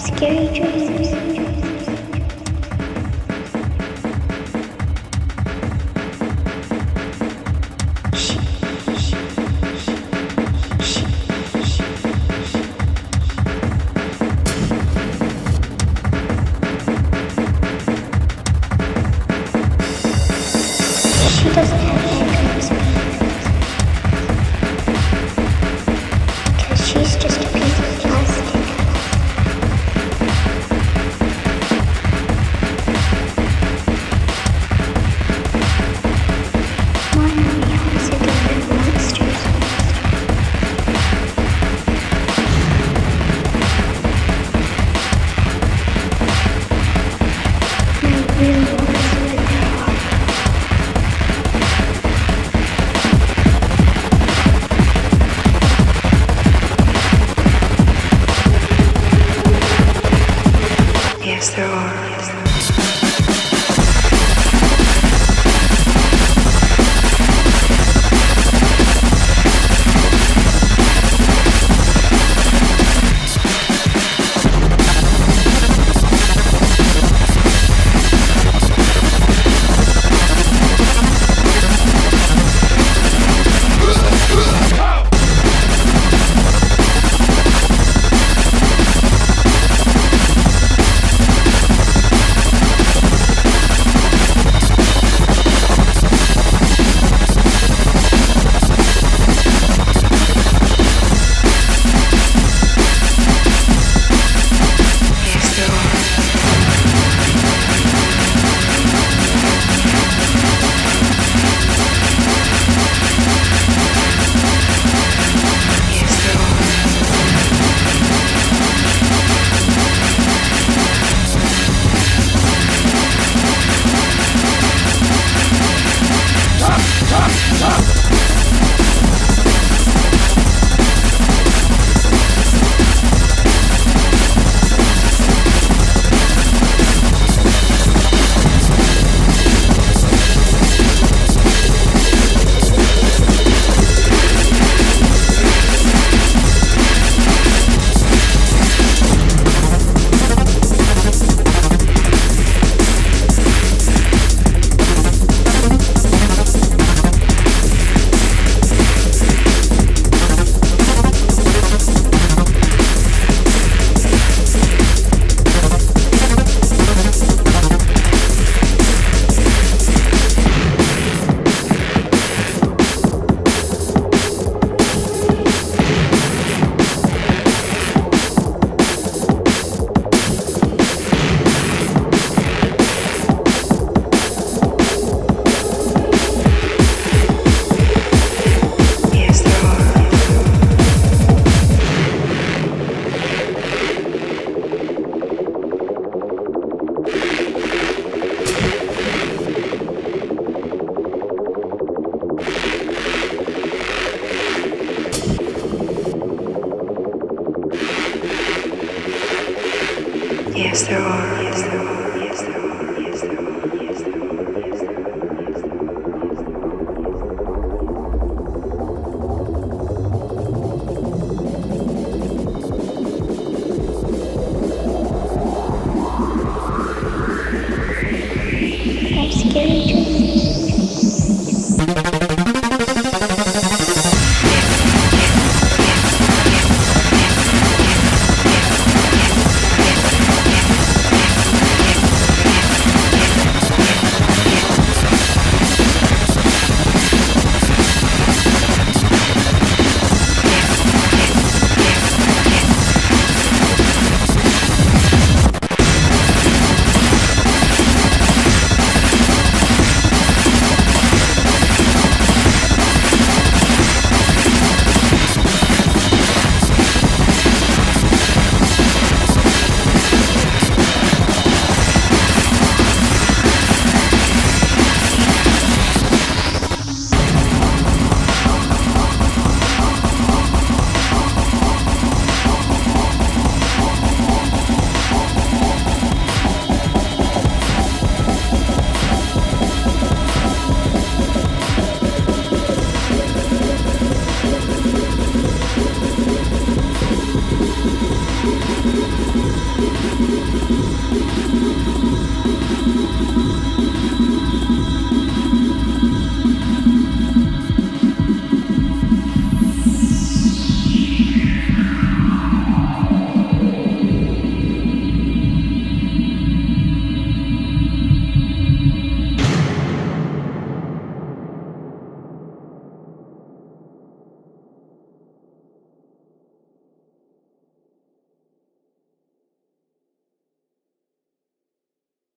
scary dreams. she doesn't Yes, there are. Yes, there are.